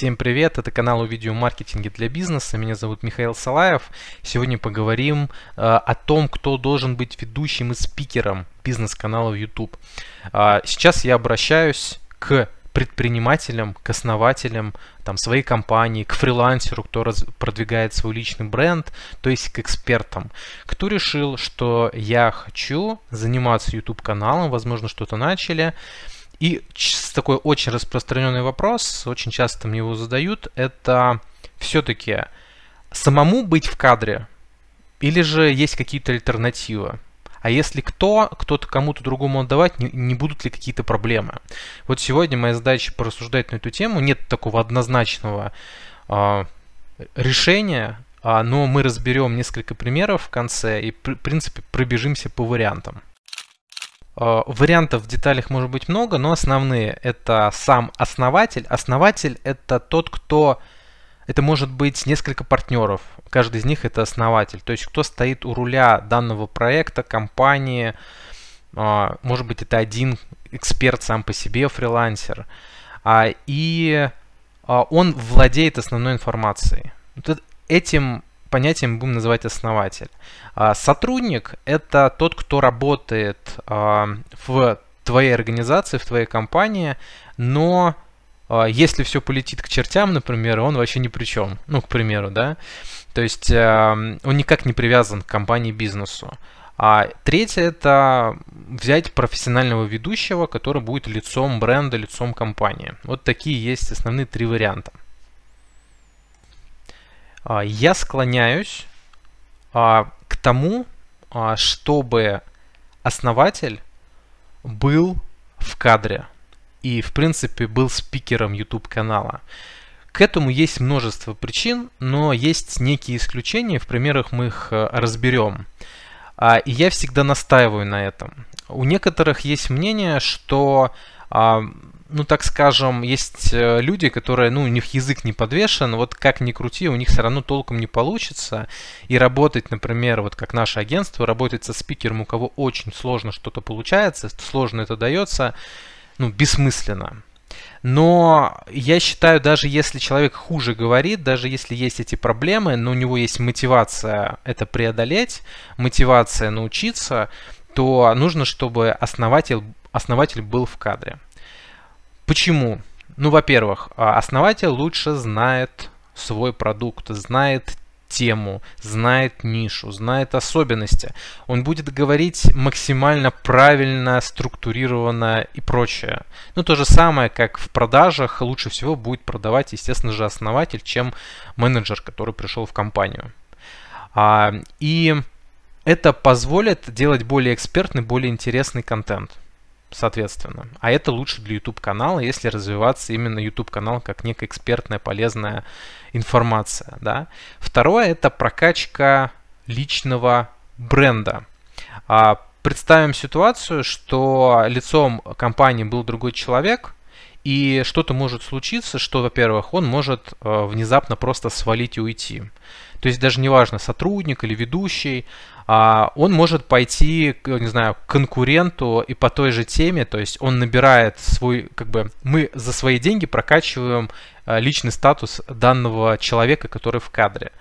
Всем привет, это канал о видеомаркетинге для бизнеса, меня зовут Михаил Салаев. Сегодня поговорим э, о том, кто должен быть ведущим и спикером бизнес-канала YouTube. Э, сейчас я обращаюсь к предпринимателям, к основателям там, своей компании, к фрилансеру, кто раз, продвигает свой личный бренд, то есть к экспертам, кто решил, что я хочу заниматься YouTube каналом, возможно, что-то начали, и такой очень распространенный вопрос, очень часто мне его задают, это все-таки самому быть в кадре или же есть какие-то альтернативы? А если кто, кто-то кому-то другому отдавать, не, не будут ли какие-то проблемы? Вот сегодня моя задача порассуждать на эту тему. Нет такого однозначного э, решения, э, но мы разберем несколько примеров в конце и, в принципе, пробежимся по вариантам. Э, вариантов в деталях может быть много, но основные это сам основатель. Основатель это тот, кто... Это может быть несколько партнеров. Каждый из них это основатель. То есть кто стоит у руля данного проекта, компании. Э, может быть это один эксперт сам по себе, фрилансер. А, и а, он владеет основной информацией. Этим понятием будем называть основатель. А, сотрудник – это тот, кто работает а, в твоей организации, в твоей компании, но а, если все полетит к чертям, например, он вообще ни при чем. Ну, к примеру, да. То есть он никак не привязан к компании, бизнесу. А третье это взять профессионального ведущего, который будет лицом бренда, лицом компании. Вот такие есть основные три варианта. А, я склоняюсь а, к тому, а, чтобы основатель был в кадре и, в принципе, был спикером YouTube канала. К этому есть множество причин, но есть некие исключения, в примерах мы их разберем. И я всегда настаиваю на этом. У некоторых есть мнение, что ну, так скажем, есть э, люди, которые, ну, у них язык не подвешен, вот как ни крути, у них все равно толком не получится. И работать, например, вот как наше агентство, работать со спикером, у кого очень сложно что-то получается, сложно это дается, ну, бессмысленно. Но я считаю, даже если человек хуже говорит, даже если есть эти проблемы, но у него есть мотивация это преодолеть, мотивация научиться, то нужно, чтобы основатель, основатель был в кадре. Почему? Ну, во-первых, а, основатель лучше знает свой продукт, знает тему, знает нишу, знает особенности. Он будет говорить максимально правильно, структурированно и прочее. Ну, то же самое, как в продажах, лучше всего будет продавать, естественно же, основатель, чем менеджер, который пришел в компанию. А, и это позволит делать более экспертный, более интересный контент соответственно. А это лучше для YouTube канала, если развиваться именно YouTube канал как некая экспертная, полезная информация. Да? Второе это прокачка личного бренда. А, представим ситуацию, что лицом компании был другой человек, и что-то может случиться, что, во-первых, он может э, внезапно просто свалить и уйти. То есть даже неважно, сотрудник или ведущий, он может пойти, не знаю, к конкуренту и по той же теме, то есть он набирает свой, как бы, мы за свои деньги прокачиваем а, личный статус данного человека, который в кадре.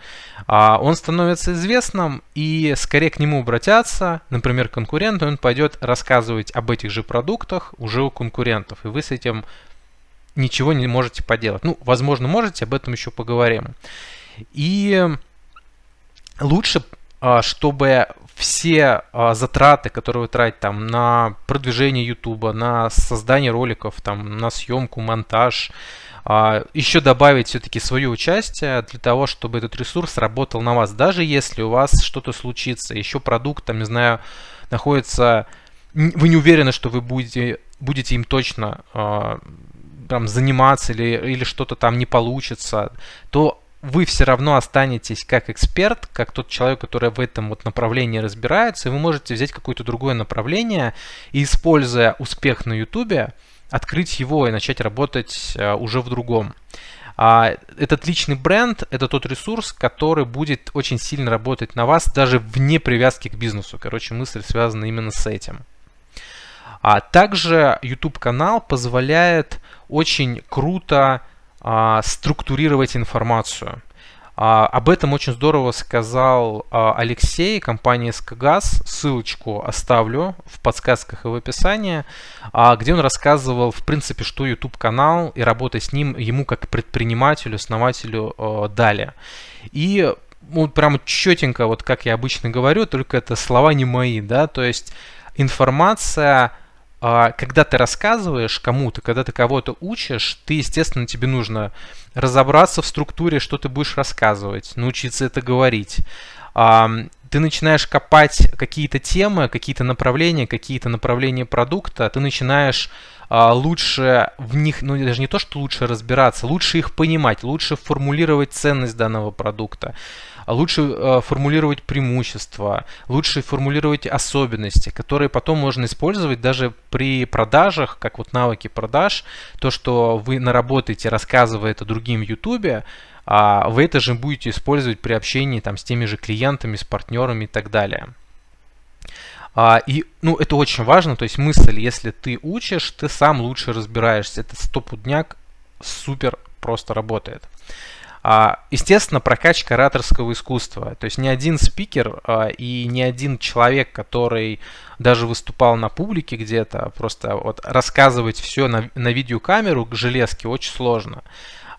А, он становится известным, и скорее к нему обратятся, например, конкуренту, он пойдет рассказывать об этих же продуктах уже у конкурентов, и вы с этим ничего не можете поделать. Ну, возможно, можете, об этом еще поговорим. И лучше а, чтобы все а, затраты, которые вы тратите там на продвижение YouTube, на создание роликов, там, на съемку, монтаж, а, еще добавить все-таки свое участие для того, чтобы этот ресурс работал на вас. Даже если у вас что-то случится, еще продукт, там, не знаю, находится, вы не уверены, что вы будете, будете им точно там, заниматься или, или что-то там не получится, то вы все равно останетесь как эксперт, как тот человек, который в этом вот направлении разбирается, и вы можете взять какое-то другое направление и, используя успех на YouTube, открыть его и начать работать а, уже в другом. А, этот личный бренд – это тот ресурс, который будет очень сильно работать на вас, даже вне привязки к бизнесу. Короче, мысль связана именно с этим. А также YouTube канал позволяет очень круто а, структурировать информацию. А, об этом очень здорово сказал а, Алексей, компания СКГАЗ. Ссылочку оставлю в подсказках и в описании, а, где он рассказывал, в принципе, что YouTube-канал и работа с ним ему как предпринимателю, основателю а, дали. И ну, прям четенько, вот как я обычно говорю, только это слова не мои, да, то есть информация когда ты рассказываешь кому-то, когда ты кого-то учишь, ты, естественно, тебе нужно разобраться в структуре, что ты будешь рассказывать, научиться это говорить. Ты начинаешь копать какие-то темы, какие-то направления, какие-то направления продукта, ты начинаешь а, лучше в них, ну даже не то, что лучше разбираться, лучше их понимать, лучше формулировать ценность данного продукта лучше э, формулировать преимущества, лучше формулировать особенности, которые потом можно использовать даже при продажах, как вот навыки продаж, то, что вы наработаете, рассказывая это другим в YouTube, а вы это же будете использовать при общении там, с теми же клиентами, с партнерами и так далее. А, и, ну, это очень важно, то есть мысль, если ты учишь, ты сам лучше разбираешься. Это стопудняк супер просто работает. А, естественно, прокачка ораторского искусства. То есть ни один спикер а, и ни один человек, который даже выступал на публике где-то, просто вот рассказывать все на, на видеокамеру к железке очень сложно.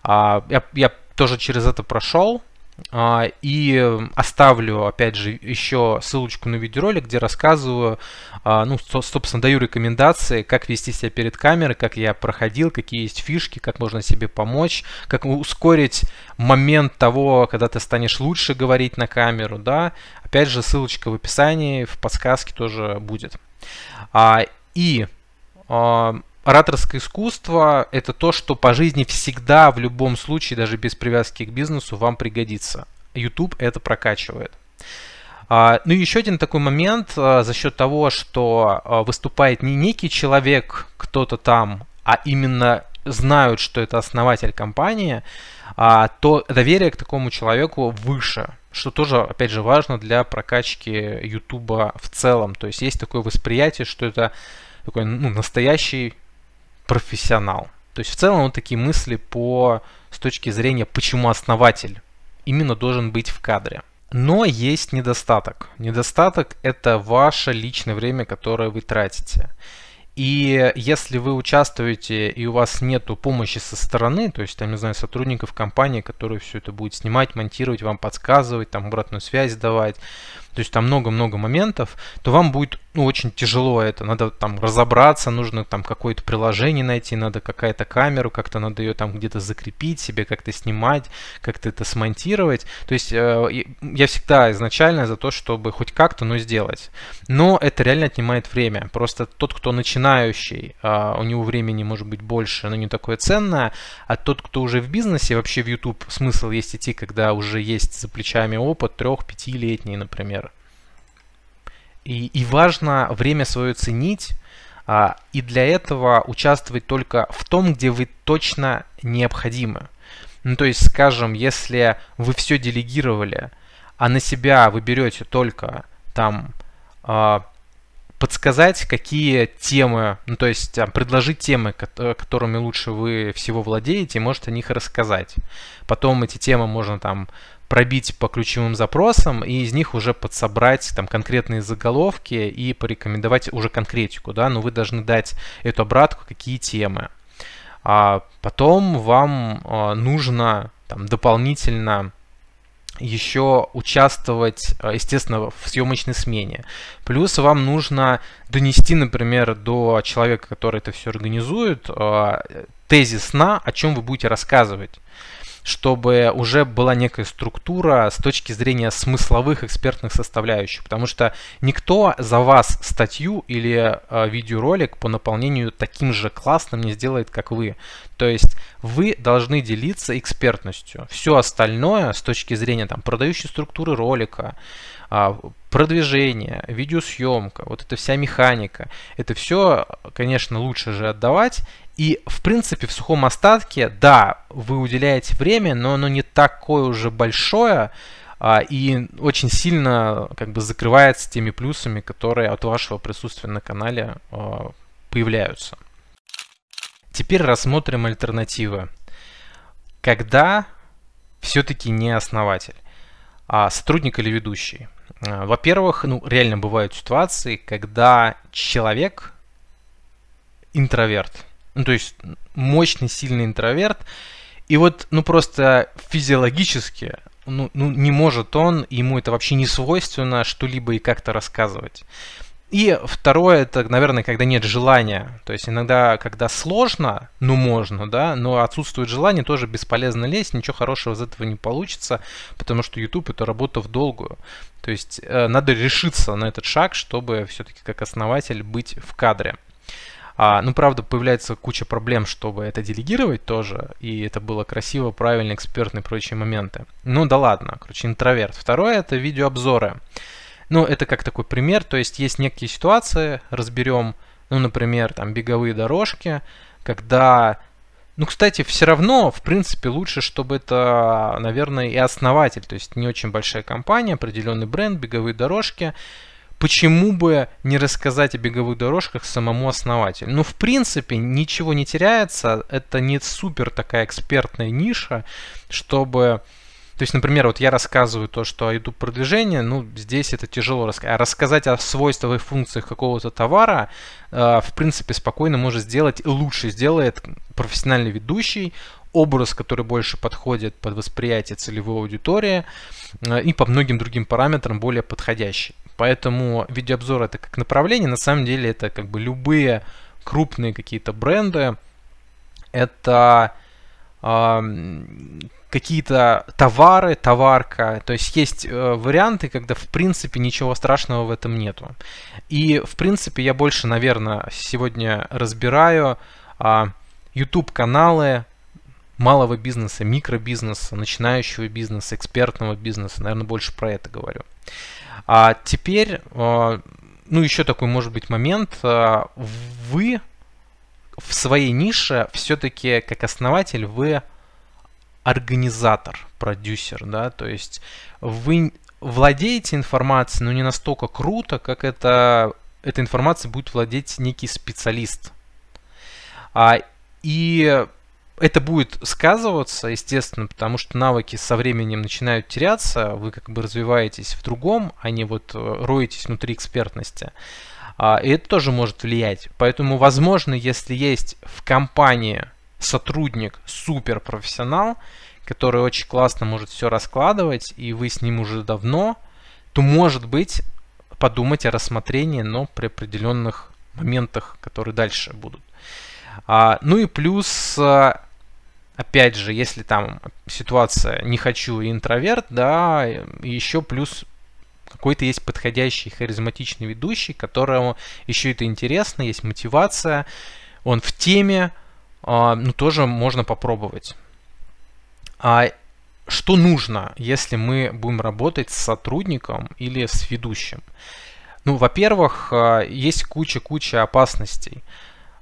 А, я, я тоже через это прошел. А, и оставлю, опять же, еще ссылочку на видеоролик, где рассказываю, а, ну, собственно, даю рекомендации, как вести себя перед камерой, как я проходил, какие есть фишки, как можно себе помочь, как ускорить момент того, когда ты станешь лучше говорить на камеру, да. Опять же, ссылочка в описании, в подсказке тоже будет. А, и ораторское искусство – это то, что по жизни всегда, в любом случае, даже без привязки к бизнесу, вам пригодится. YouTube это прокачивает. А, ну и еще один такой момент, а, за счет того, что а, выступает не некий человек, кто-то там, а именно знают, что это основатель компании, то доверие к такому человеку выше, что тоже, опять же, важно для прокачки YouTube в целом. То есть есть такое восприятие, что это такой ну, настоящий профессионал. То есть в целом вот такие мысли по с точки зрения, почему основатель именно должен быть в кадре. Но есть недостаток. Недостаток это ваше личное время, которое вы тратите. И если вы участвуете и у вас нет помощи со стороны, то есть, там, не знаю, сотрудников компании, которые все это будут снимать, монтировать, вам подсказывать, там обратную связь давать, то есть там много-много моментов, то вам будет ну, очень тяжело это. Надо там разобраться, нужно там какое-то приложение найти, надо какая-то камеру, как-то надо ее там где-то закрепить себе, как-то снимать, как-то это смонтировать. То есть э, я всегда изначально за то, чтобы хоть как-то, но сделать. Но это реально отнимает время. Просто тот, кто начинающий, э, у него времени может быть больше, но не такое ценное, а тот, кто уже в бизнесе, вообще в YouTube смысл есть идти, когда уже есть за плечами опыт, трех-пятилетний, например, и, и важно время свое ценить, а, и для этого участвовать только в том, где вы точно необходимы. Ну, то есть, скажем, если вы все делегировали, а на себя вы берете только там а, подсказать, какие темы, ну, то есть там, предложить темы, которыми лучше вы всего владеете, и может о них рассказать. Потом эти темы можно там пробить по ключевым запросам и из них уже подсобрать там конкретные заголовки и порекомендовать уже конкретику, да, но вы должны дать эту обратку, какие темы. А потом вам а, нужно там дополнительно еще участвовать, а, естественно, в съемочной смене. Плюс вам нужно донести, например, до человека, который это все организует, а, тезис сна, о чем вы будете рассказывать чтобы уже была некая структура с точки зрения смысловых экспертных составляющих, потому что никто за вас статью или э, видеоролик по наполнению таким же классным не сделает, как вы. То есть вы должны делиться экспертностью. Все остальное с точки зрения там, продающей структуры ролика, э, продвижение, видеосъемка, вот эта вся механика, это все, конечно, лучше же отдавать и, в принципе, в сухом остатке, да, вы уделяете время, но оно не такое уже большое, а, и очень сильно как бы закрывается теми плюсами, которые от вашего присутствия на канале а, появляются. Теперь рассмотрим альтернативы. когда все-таки не основатель, а сотрудник или ведущий? А, во-первых, ну, реально бывают ситуации, когда человек интроверт. Ну, то есть мощный, сильный интроверт. И вот, ну, просто физиологически, ну, ну, не может он, ему это вообще не свойственно что-либо и как-то рассказывать. И второе, это, наверное, когда нет желания. То есть иногда, когда сложно, ну можно, да, но отсутствует желание, тоже бесполезно лезть, ничего хорошего из этого не получится, потому что YouTube это работа в долгую. То есть э, надо решиться на этот шаг, чтобы все-таки как основатель быть в кадре. А, ну, правда, появляется куча проблем, чтобы это делегировать тоже, и это было красиво, правильно, экспертно и прочие моменты. Ну да ладно, короче, интроверт. Второе это видеообзоры. Ну, это как такой пример, то есть есть некие ситуации, разберем, ну, например, там беговые дорожки, когда ну, кстати, все равно, в принципе, лучше, чтобы это, наверное, и основатель, то есть не очень большая компания, определенный бренд, беговые дорожки. Почему бы не рассказать о беговых дорожках самому основателю? Ну, в принципе, ничего не теряется, это не супер такая экспертная ниша, чтобы то есть, например, вот я рассказываю то, что о YouTube продвижении, ну, здесь это тяжело рассказать. А рассказать о свойствах и функциях какого-то товара, э, в принципе, спокойно может сделать, лучше сделает профессиональный ведущий, образ, который больше подходит под восприятие целевой аудитории э, и по многим другим параметрам более подходящий. Поэтому видеообзор это как направление, на самом деле это как бы любые крупные какие-то бренды, это какие-то товары, товарка. То есть есть э, варианты, когда в принципе ничего страшного в этом нету. И в принципе я больше, наверное, сегодня разбираю э, YouTube каналы малого бизнеса, микробизнеса, начинающего бизнеса, экспертного бизнеса. Наверное, больше про это говорю. А теперь, э, ну еще такой может быть момент. Э, вы в своей нише все-таки как основатель вы организатор, продюсер, да, то есть вы владеете информацией, но не настолько круто, как это, эта информация будет владеть некий специалист. А, и это будет сказываться, естественно, потому что навыки со временем начинают теряться, вы как бы развиваетесь в другом, а не вот э, роетесь внутри экспертности. А, и это тоже может влиять. Поэтому, возможно, если есть в компании сотрудник суперпрофессионал, который очень классно может все раскладывать, и вы с ним уже давно, то, может быть, подумать о рассмотрении, но при определенных моментах, которые дальше будут. А, ну и плюс, а, опять же, если там ситуация не хочу интроверт, да, еще плюс какой-то есть подходящий харизматичный ведущий, которому еще это интересно, есть мотивация, он в теме, а, ну, тоже можно попробовать. А что нужно, если мы будем работать с сотрудником или с ведущим? Ну, во-первых, а, есть куча-куча опасностей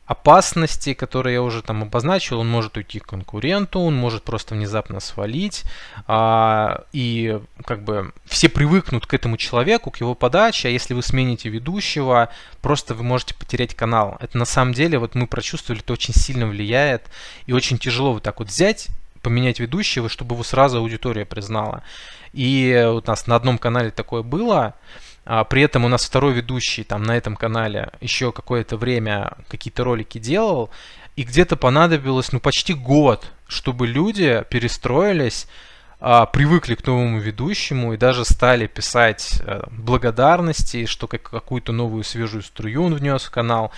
опасности, которые я уже там обозначил, он может уйти к конкуренту, он может просто внезапно свалить, а, и как бы все привыкнут к этому человеку, к его подаче, а если вы смените ведущего, просто вы можете потерять канал. Это на самом деле, вот мы прочувствовали, это очень сильно влияет, и очень тяжело вот так вот взять, поменять ведущего, чтобы его сразу аудитория признала. И у нас на одном канале такое было, при этом у нас второй ведущий там на этом канале еще какое-то время какие-то ролики делал, и где-то понадобилось ну почти год, чтобы люди перестроились, а, привыкли к новому ведущему и даже стали писать а, благодарности, что как, какую-то новую свежую струю он внес в канал.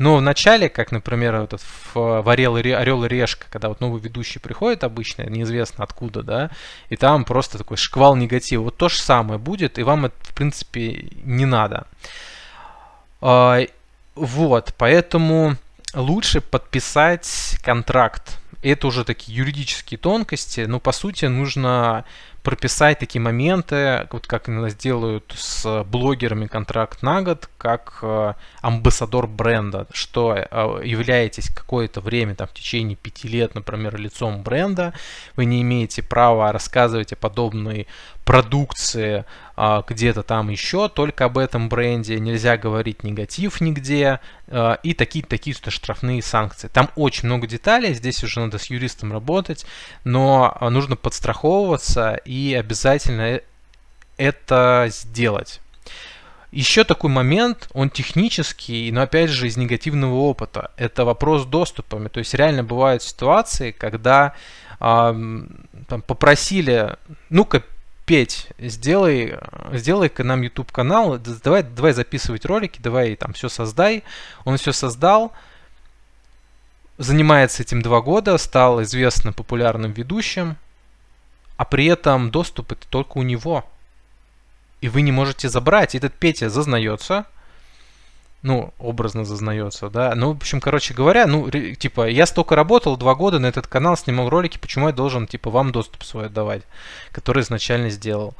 Но в начале, как, например, этот в, в Орел, и, Орел и Решка, когда вот новый ведущий приходит обычно, неизвестно откуда, да, и там просто такой шквал негатива. Вот то же самое будет, и вам это, в принципе, не надо. А, вот, поэтому лучше подписать контракт. Это уже такие юридические тонкости, но по сути нужно прописать такие моменты, вот как иногда делают с блогерами контракт на год, как э, амбассадор бренда, что э, являетесь какое-то время, там, в течение пяти лет, например, лицом бренда, вы не имеете права рассказывать о подобной продукции а, где-то там еще, только об этом бренде, нельзя говорить негатив нигде, а, и такие такие-то штрафные санкции. Там очень много деталей, здесь уже надо с юристом работать, но нужно подстраховываться и обязательно это сделать. Еще такой момент, он технический, но опять же из негативного опыта. Это вопрос доступами. То есть реально бывают ситуации, когда э, там, попросили, ну-ка Петь, сделай, сделай-ка нам YouTube канал, давай, давай записывать ролики, давай там все создай. Он все создал, занимается этим два года, стал известным популярным ведущим, а при этом доступ это только у него. И вы не можете забрать. Этот Петя зазнается, ну, образно зазнается, да. Ну, в общем, короче говоря, ну, типа, я столько работал, два года на этот канал, снимал ролики, почему я должен, типа, вам доступ свой отдавать, который изначально сделал.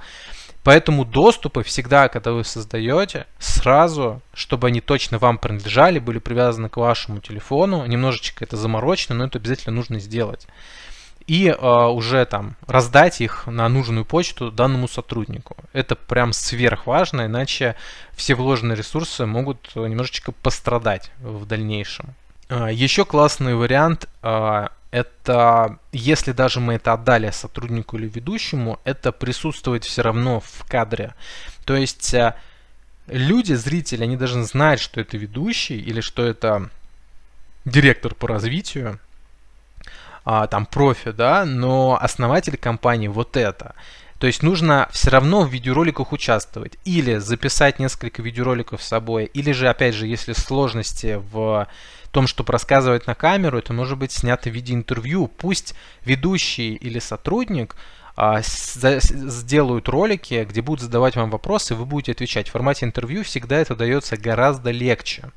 Поэтому доступы всегда, когда вы создаете, сразу, чтобы они точно вам принадлежали, были привязаны к вашему телефону, немножечко это заморочено, но это обязательно нужно сделать и э, уже там раздать их на нужную почту данному сотруднику. Это прям сверхважно, иначе все вложенные ресурсы могут немножечко пострадать в дальнейшем. Э, еще классный вариант э, это, если даже мы это отдали сотруднику или ведущему, это присутствовать все равно в кадре. То есть люди, зрители, они должны знать, что это ведущий или что это директор по развитию, а, там профи, да, но основатель компании вот это. То есть нужно все равно в видеороликах участвовать. Или записать несколько видеороликов с собой, или же, опять же, если сложности в том, чтобы рассказывать на камеру, это может быть снято в виде интервью. Пусть ведущий или сотрудник а, сделают ролики, где будут задавать вам вопросы, вы будете отвечать. В формате интервью всегда это дается гораздо легче.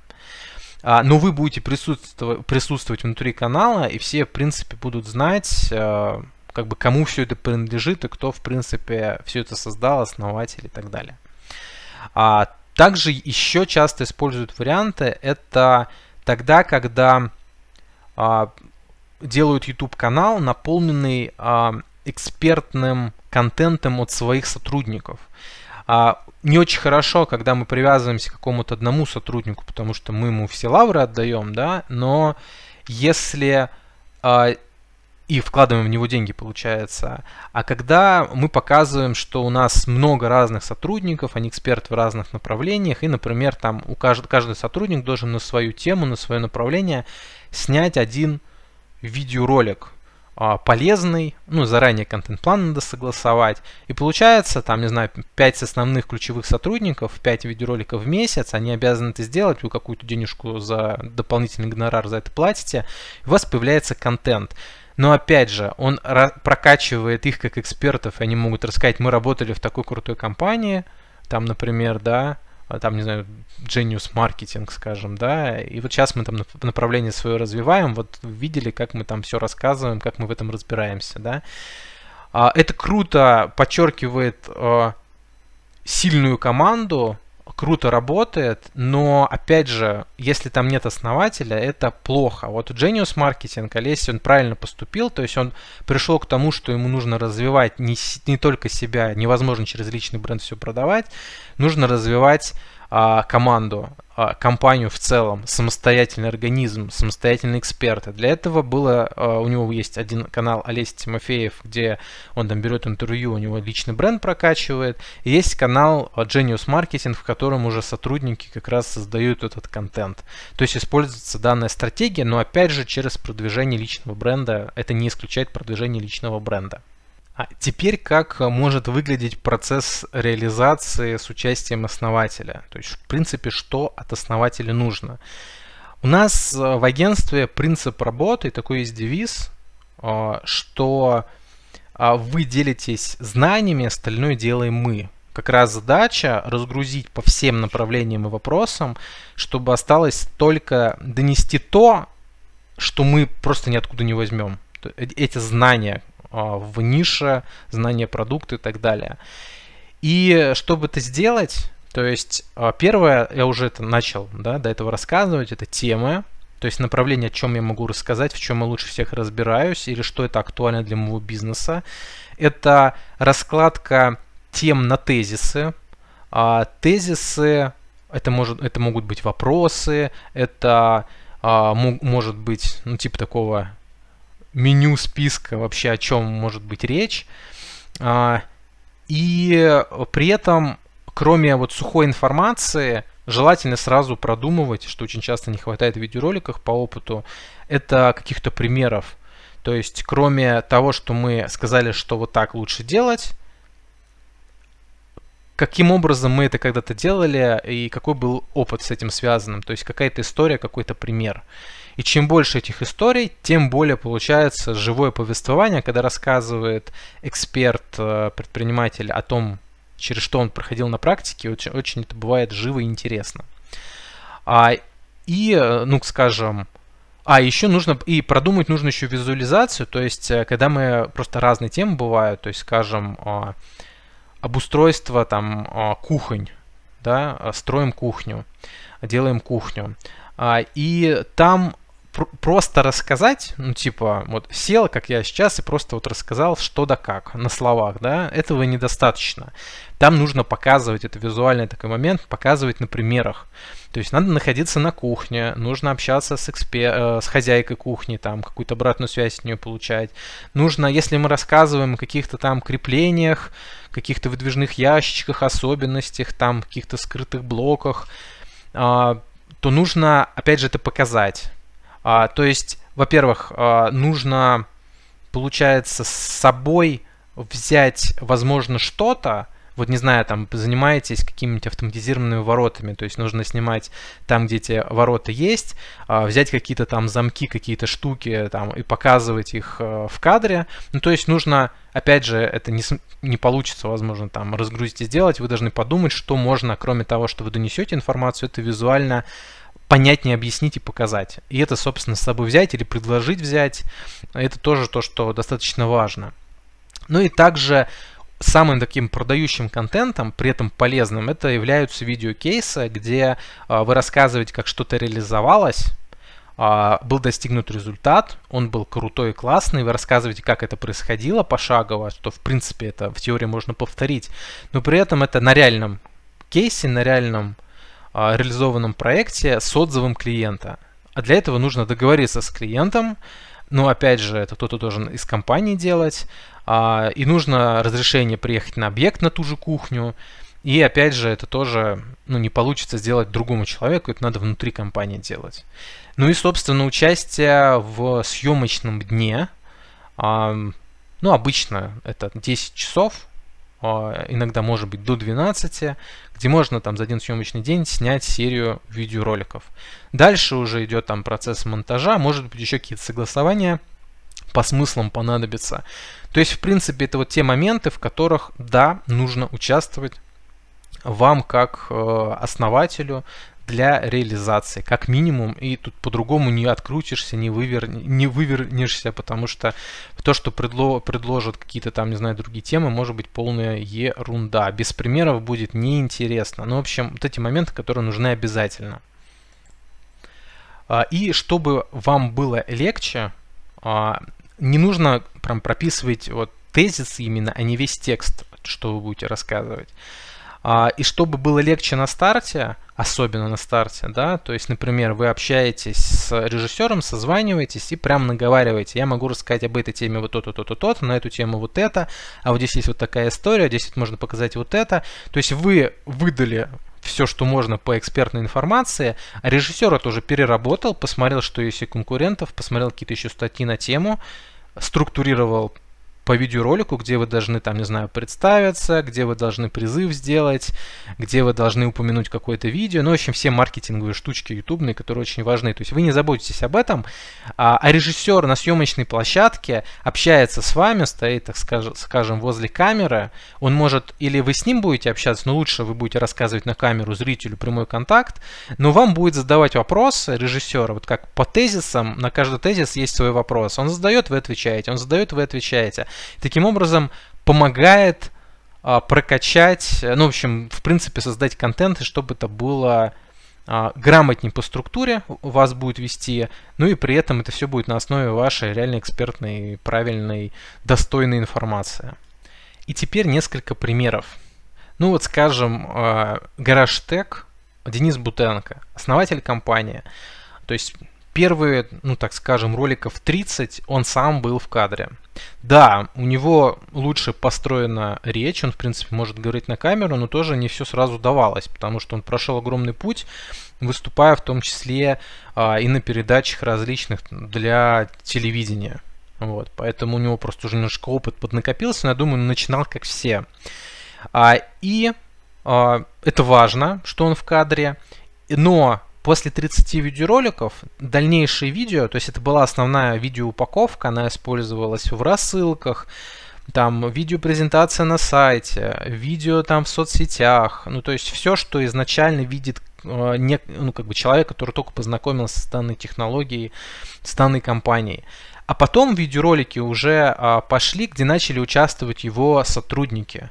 А, но вы будете присутствовать, присутствовать внутри канала, и все, в принципе, будут знать, а, как бы кому все это принадлежит и кто, в принципе, все это создал, основатель и так далее. А, также еще часто используют варианты, это тогда, когда а, делают YouTube канал, наполненный а, экспертным контентом от своих сотрудников. А, не очень хорошо, когда мы привязываемся к какому-то одному сотруднику, потому что мы ему все лавры отдаем, да, но если а, и вкладываем в него деньги, получается. А когда мы показываем, что у нас много разных сотрудников, они эксперты в разных направлениях, и, например, там у каждый, каждый сотрудник должен на свою тему, на свое направление снять один видеоролик, полезный, ну, заранее контент-план надо согласовать. И получается, там, не знаю, 5 основных ключевых сотрудников, 5 видеороликов в месяц, они обязаны это сделать, вы какую-то денежку за дополнительный гонорар за это платите, у вас появляется контент. Но опять же, он прокачивает их как экспертов, они могут рассказать, мы работали в такой крутой компании, там, например, да, а, там, не знаю, Genius маркетинг, скажем, да, и вот сейчас мы там направление свое развиваем, вот видели, как мы там все рассказываем, как мы в этом разбираемся, да. А, это круто подчеркивает а, сильную команду, круто работает, но, опять же, если там нет основателя, это плохо. Вот у Genius Marketing Олеся, он правильно поступил, то есть он пришел к тому, что ему нужно развивать не, не только себя, невозможно через личный бренд все продавать, нужно развивать а, команду, а, компанию в целом, самостоятельный организм, самостоятельные эксперты. Для этого было, а, у него есть один канал Олеся Тимофеев, где он там берет интервью, у него личный бренд прокачивает. И есть канал Genius Marketing, в котором уже сотрудники как раз создают этот контент. То есть используется данная стратегия, но опять же через продвижение личного бренда. Это не исключает продвижение личного бренда. А теперь как э, может выглядеть процесс реализации с участием основателя? То есть, в принципе, что от основателя нужно? У нас э, в агентстве принцип работы, такой есть девиз, э, что вы делитесь знаниями, остальное делаем мы. Как раз задача разгрузить по всем направлениям и вопросам, чтобы осталось только донести то, что мы просто ниоткуда не возьмем. Эти знания, а, в нише, знание продукта и так далее. И чтобы это сделать, то есть а, первое, я уже это начал да, до этого рассказывать, это темы, то есть направление, о чем я могу рассказать, в чем я лучше всех разбираюсь, или что это актуально для моего бизнеса. Это раскладка тем на тезисы. А, тезисы это, может, это могут быть вопросы, это а, может быть, ну, типа такого меню списка вообще, о чем может быть речь. А, и при этом, кроме вот сухой информации, желательно сразу продумывать, что очень часто не хватает в видеороликах по опыту, это каких-то примеров. То есть, кроме того, что мы сказали, что вот так лучше делать, каким образом мы это когда-то делали и какой был опыт с этим связанным. То есть какая-то история, какой-то пример. И чем больше этих историй, тем более получается живое повествование, когда рассказывает эксперт, э, предприниматель о том, через что он проходил на практике, очень, очень это бывает живо и интересно. А, и, э, ну, скажем, а, еще нужно, и продумать нужно еще визуализацию, то есть, э, когда мы, просто разные темы бывают, то есть, скажем, обустройство там кухонь, да, строим кухню, делаем кухню. А, и там просто рассказать, ну, типа, вот сел, как я сейчас, и просто вот рассказал, что да как, на словах, да, этого недостаточно. Там нужно показывать, это визуальный такой момент, показывать на примерах. То есть надо находиться на кухне, нужно общаться с, экспер... Э, с хозяйкой кухни, там какую-то обратную связь от нее получать. Нужно, если мы рассказываем о каких-то там креплениях, каких-то выдвижных ящичках, особенностях, там каких-то скрытых блоках, а, то нужно, опять же, это показать. А, то есть, во-первых, а, нужно, получается, с собой взять, возможно, что-то, вот не знаю, там занимаетесь какими-нибудь автоматизированными воротами, то есть нужно снимать там, где эти ворота есть, а, взять какие-то там замки, какие-то штуки там и показывать их а, в кадре. Ну, то есть нужно, опять же, это не, не получится, возможно, там разгрузить и сделать, вы должны подумать, что можно, кроме того, что вы донесете информацию, это визуально понятнее объяснить и показать. И это, собственно, с собой взять или предложить взять. Это тоже то, что достаточно важно. Ну и также самым таким продающим контентом, при этом полезным, это являются видеокейсы, где а, вы рассказываете, как что-то реализовалось, а, был достигнут результат, он был крутой и классный, вы рассказываете, как это происходило пошагово, что в принципе это в теории можно повторить, но при этом это на реальном кейсе, на реальном реализованном проекте с отзывом клиента. А для этого нужно договориться с клиентом, но опять же, это кто-то должен из компании делать, а, и нужно разрешение приехать на объект на ту же кухню, и опять же, это тоже ну, не получится сделать другому человеку, это надо внутри компании делать. Ну и, собственно, участие в съемочном дне, а, ну, обычно это 10 часов, а, иногда может быть до 12, где можно там за один съемочный день снять серию видеороликов. Дальше уже идет там процесс монтажа, может быть еще какие-то согласования по смыслам понадобятся. То есть, в принципе, это вот те моменты, в которых, да, нужно участвовать вам как э, основателю для реализации, как минимум, и тут по-другому не открутишься, не, вывер... не вывернешься, потому что то, что предло... предложат какие-то там, не знаю, другие темы, может быть полная ерунда. Без примеров будет неинтересно. Ну, в общем, вот эти моменты, которые нужны обязательно. А, и чтобы вам было легче, а, не нужно прям прописывать вот тезис именно, а не весь текст, что вы будете рассказывать. А, и чтобы было легче на старте, особенно на старте, да, то есть, например, вы общаетесь с режиссером, созваниваетесь и прям наговариваете. Я могу рассказать об этой теме вот то-то, то-то, то-то, на эту тему вот это, а вот здесь есть вот такая история, здесь вот можно показать вот это. То есть вы выдали все, что можно по экспертной информации, а режиссер это уже переработал, посмотрел, что есть у конкурентов, посмотрел какие-то еще статьи на тему, структурировал по видеоролику, где вы должны, там, не знаю, представиться, где вы должны призыв сделать, где вы должны упомянуть какое-то видео. Ну, в общем, все маркетинговые штучки ютубные, которые очень важны. То есть вы не заботитесь об этом, а, а режиссер на съемочной площадке общается с вами, стоит, так скажем, возле камеры. Он может, или вы с ним будете общаться, но лучше вы будете рассказывать на камеру зрителю прямой контакт, но вам будет задавать вопросы режиссера, вот как по тезисам, на каждый тезис есть свой вопрос. Он задает, вы отвечаете, он задает, вы отвечаете. Таким образом, помогает а, прокачать, ну, в общем, в принципе, создать контент, чтобы это было а, грамотнее по структуре вас будет вести, ну и при этом это все будет на основе вашей реально экспертной, правильной, достойной информации. И теперь несколько примеров. Ну вот, скажем, Гараж Тек, Денис Бутенко, основатель компании. То есть первые, ну так скажем, роликов 30 он сам был в кадре. Да, у него лучше построена речь, он, в принципе, может говорить на камеру, но тоже не все сразу давалось, потому что он прошел огромный путь, выступая в том числе а, и на передачах различных для телевидения. Вот, поэтому у него просто уже немножко опыт поднакопился, но я думаю, он начинал как все. А, и а, это важно, что он в кадре, но После 30 видеороликов дальнейшие видео, то есть это была основная видеоупаковка, она использовалась в рассылках, там видеопрезентация на сайте, видео там в соцсетях, ну то есть все, что изначально видит э, не, ну, как бы человек, который только познакомился с данной технологией, с данной компанией. А потом видеоролики уже а, пошли, где начали участвовать его сотрудники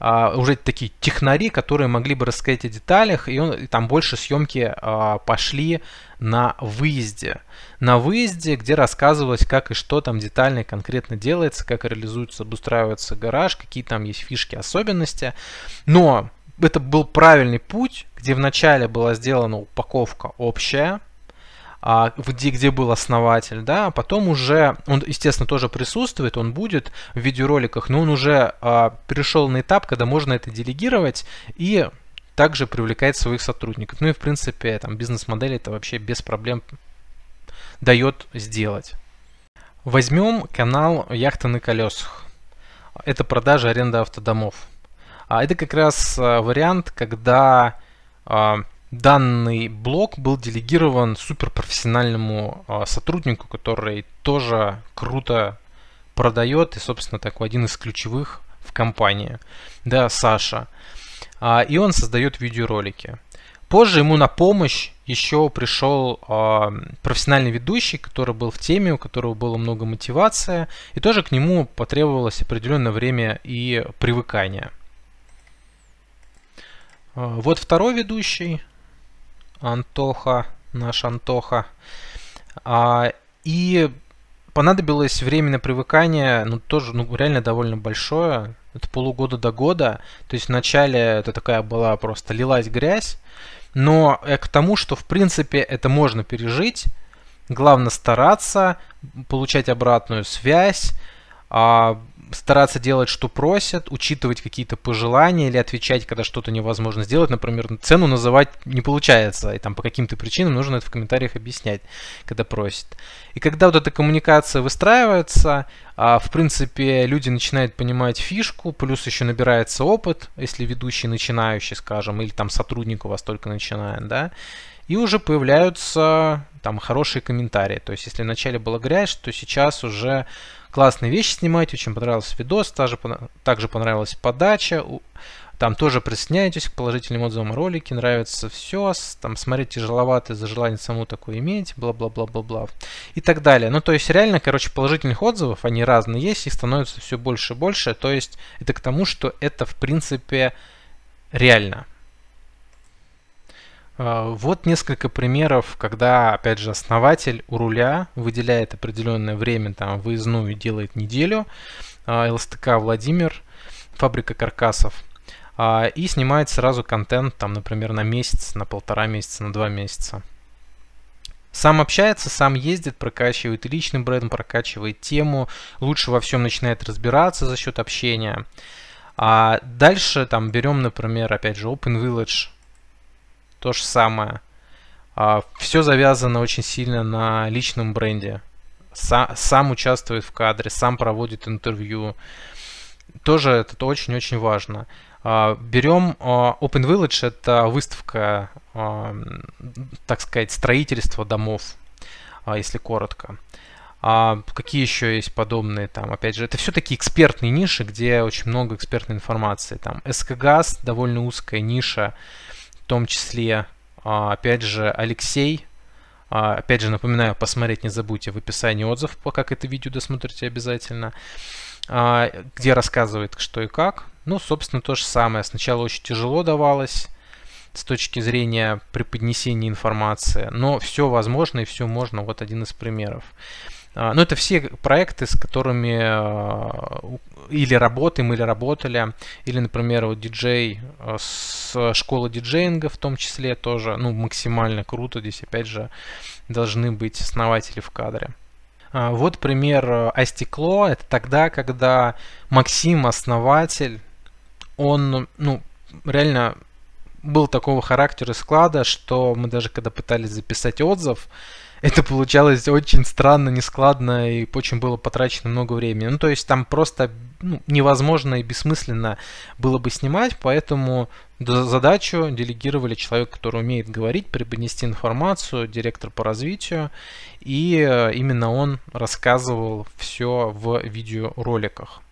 а, уже такие технари, которые могли бы рассказать о деталях, и, он, и там больше съемки а, пошли на выезде. На выезде, где рассказывалось, как и что там детально и конкретно делается, как реализуется, обустраивается гараж, какие там есть фишки, особенности. Но это был правильный путь, где вначале была сделана упаковка общая, где, где был основатель, да, а потом уже, он, естественно, тоже присутствует, он будет в видеороликах, но он уже а, перешел на этап, когда можно это делегировать и также привлекает своих сотрудников. Ну и, в принципе, там бизнес-модель это вообще без проблем дает сделать. Возьмем канал «Яхта на колесах». Это продажа аренда автодомов. А это как раз а, вариант, когда а, данный блок был делегирован суперпрофессиональному э, сотруднику, который тоже круто продает и, собственно, такой один из ключевых в компании, да, Саша. А, и он создает видеоролики. Позже ему на помощь еще пришел э, профессиональный ведущий, который был в теме, у которого было много мотивации, и тоже к нему потребовалось определенное время и привыкание. Вот второй ведущий, Антоха, наш Антоха. А, и понадобилось время на привыкание, ну, тоже, ну, реально довольно большое. Это полугода до года. То есть вначале это такая была просто лилась грязь. Но к тому, что, в принципе, это можно пережить. Главное стараться, получать обратную связь, а, стараться делать, что просят, учитывать какие-то пожелания или отвечать, когда что-то невозможно сделать. Например, цену называть не получается, и там по каким-то причинам нужно это в комментариях объяснять, когда просят. И когда вот эта коммуникация выстраивается, а, в принципе, люди начинают понимать фишку, плюс еще набирается опыт, если ведущий начинающий, скажем, или там сотрудник у вас только начинает, да, и уже появляются там хорошие комментарии. То есть, если вначале была грязь, то сейчас уже классные вещи снимаете, очень понравился видос, также, также понравилась подача, там тоже присоединяйтесь к положительным отзывам о ролике, нравится все, там смотреть тяжеловато за желание саму такое иметь, бла-бла-бла-бла-бла и так далее. Ну, то есть реально, короче, положительных отзывов, они разные есть, их становится все больше и больше, то есть это к тому, что это в принципе реально. А, вот несколько примеров, когда, опять же, основатель у руля выделяет определенное время, там, выездную делает неделю, а, ЛСТК Владимир, фабрика каркасов, а, и снимает сразу контент, там, например, на месяц, на полтора месяца, на два месяца. Сам общается, сам ездит, прокачивает личный бренд, прокачивает тему, лучше во всем начинает разбираться за счет общения. А дальше там берем, например, опять же, Open Village, то же самое. А, все завязано очень сильно на личном бренде. Сам участвует в кадре, сам проводит интервью. Тоже это очень-очень важно. А, берем а, Open Village, это выставка, так сказать, строительства домов, если коротко. А какие еще есть подобные там? Опять же, это все такие экспертные ниши, где очень много экспертной информации. Там СКГАЗ, довольно узкая ниша, том числе, а, опять же, Алексей. А, опять же, напоминаю, посмотреть не забудьте в описании отзыв, как это видео досмотрите обязательно. а, где рассказывает, что и как. Ну, собственно, то же самое. Сначала очень тяжело давалось с точки зрения преподнесения информации, но все возможно и все можно. Вот один из примеров. А, но это все проекты, с которыми а, или работаем, или работали. Или, например, вот диджей с школы диджеинга в том числе тоже, ну, максимально круто. Здесь, опять же, должны быть основатели в кадре. А, вот пример Астекло. Это тогда, когда Максим, основатель, он, ну, реально был такого характера склада, что мы даже когда пытались записать отзыв, это получалось очень странно, нескладно и очень было потрачено много времени. Ну, то есть там просто ну, невозможно и бессмысленно было бы снимать, поэтому задачу делегировали человек, который умеет говорить, преподнести информацию, директор по развитию, и э, именно он рассказывал все в видеороликах.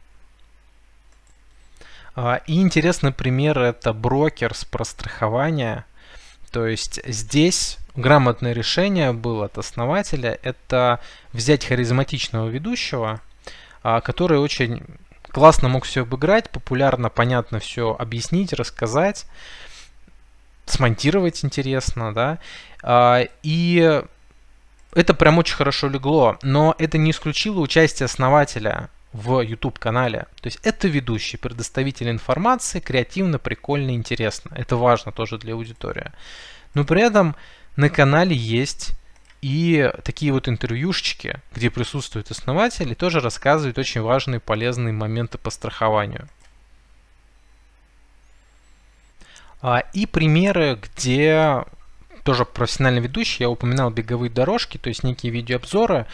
А, и интересный пример это брокерс про страхование. То есть здесь грамотное решение было от основателя, это взять харизматичного ведущего, а, который очень классно мог все обыграть, популярно, понятно все объяснить, рассказать, смонтировать интересно, да, а, и это прям очень хорошо легло, но это не исключило участие основателя в YouTube-канале. То есть это ведущий, предоставитель информации, креативно, прикольно, интересно. Это важно тоже для аудитории. Но при этом на канале есть и такие вот интервьюшечки, где присутствуют основатели, тоже рассказывают очень важные полезные моменты по страхованию. А, и примеры, где тоже профессиональный ведущий, я упоминал беговые дорожки, то есть некие видеообзоры.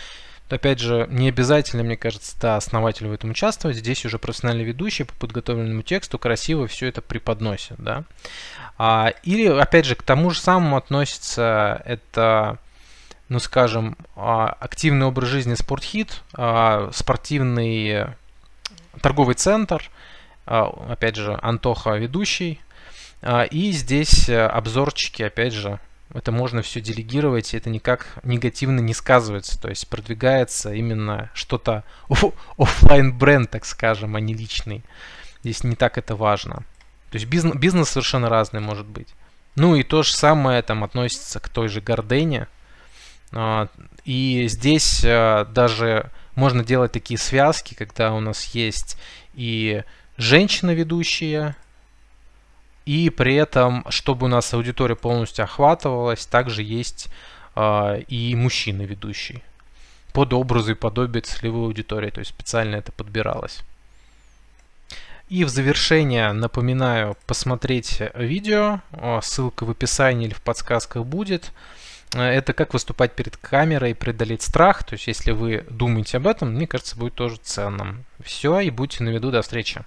Опять же, не обязательно, мне кажется, да, основателю в этом участвовать. Здесь уже профессиональный ведущий по подготовленному тексту красиво все это преподносит. Да? А, или, опять же, к тому же самому относится это, ну скажем, а, активный образ жизни спортхит, а, спортивный торговый центр, опять же, Антоха ведущий, и здесь обзорчики, опять же, это можно все делегировать, и это никак негативно не сказывается, то есть продвигается именно что-то офлайн бренд, так скажем, а не личный. Здесь не так это важно. То есть бизнес, бизнес совершенно разный может быть. Ну и то же самое там относится к той же Гордене. А, и здесь а, даже можно делать такие связки, когда у нас есть и женщина-ведущая, и при этом, чтобы у нас аудитория полностью охватывалась, также есть э, и мужчина-ведущий под образы и подобие целевой аудитории, то есть специально это подбиралось. И в завершение напоминаю посмотреть видео, ссылка в описании или в подсказках будет. Это как выступать перед камерой и преодолеть страх. То есть если вы думаете об этом, мне кажется, будет тоже ценным. Все, и будьте на виду, до встречи.